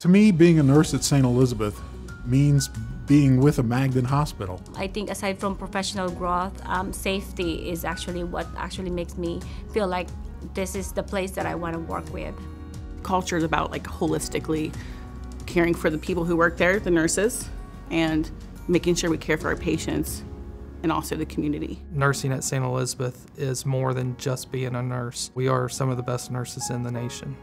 To me, being a nurse at St. Elizabeth means being with a Magnet hospital. I think aside from professional growth, um, safety is actually what actually makes me feel like this is the place that I want to work with. Culture is about like holistically caring for the people who work there, the nurses, and making sure we care for our patients and also the community. Nursing at St. Elizabeth is more than just being a nurse. We are some of the best nurses in the nation.